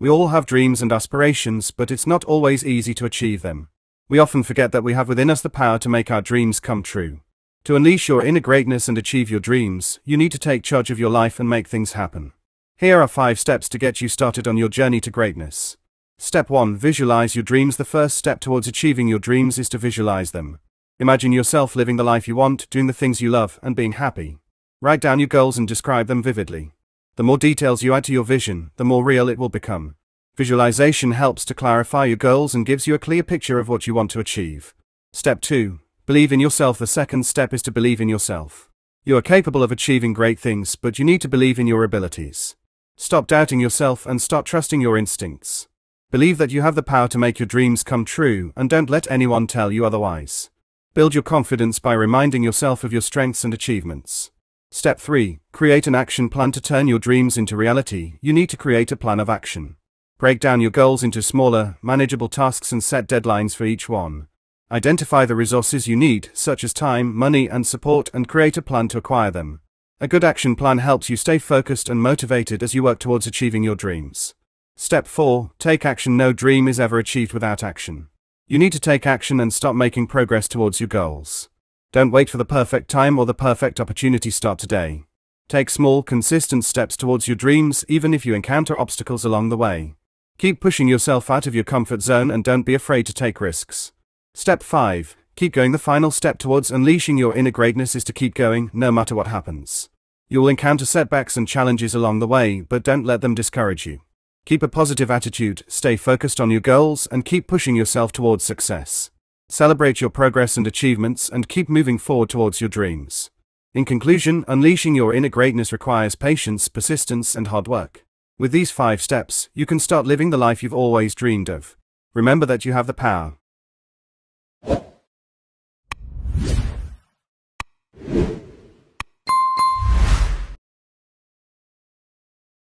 We all have dreams and aspirations, but it's not always easy to achieve them. We often forget that we have within us the power to make our dreams come true. To unleash your inner greatness and achieve your dreams, you need to take charge of your life and make things happen. Here are 5 steps to get you started on your journey to greatness. Step 1 Visualize your dreams. The first step towards achieving your dreams is to visualize them. Imagine yourself living the life you want, doing the things you love, and being happy. Write down your goals and describe them vividly. The more details you add to your vision, the more real it will become. Visualization helps to clarify your goals and gives you a clear picture of what you want to achieve. Step 2. Believe in yourself. The second step is to believe in yourself. You are capable of achieving great things, but you need to believe in your abilities. Stop doubting yourself and start trusting your instincts. Believe that you have the power to make your dreams come true and don't let anyone tell you otherwise. Build your confidence by reminding yourself of your strengths and achievements. Step 3. Create an action plan to turn your dreams into reality. You need to create a plan of action. Break down your goals into smaller, manageable tasks and set deadlines for each one. Identify the resources you need, such as time, money, and support, and create a plan to acquire them. A good action plan helps you stay focused and motivated as you work towards achieving your dreams. Step 4. Take action. No dream is ever achieved without action. You need to take action and start making progress towards your goals. Don't wait for the perfect time or the perfect opportunity start today. Take small, consistent steps towards your dreams even if you encounter obstacles along the way. Keep pushing yourself out of your comfort zone and don't be afraid to take risks. Step 5. Keep going. The final step towards unleashing your inner greatness is to keep going, no matter what happens. You will encounter setbacks and challenges along the way, but don't let them discourage you. Keep a positive attitude, stay focused on your goals, and keep pushing yourself towards success. Celebrate your progress and achievements and keep moving forward towards your dreams. In conclusion, unleashing your inner greatness requires patience, persistence, and hard work. With these five steps, you can start living the life you've always dreamed of. Remember that you have the power,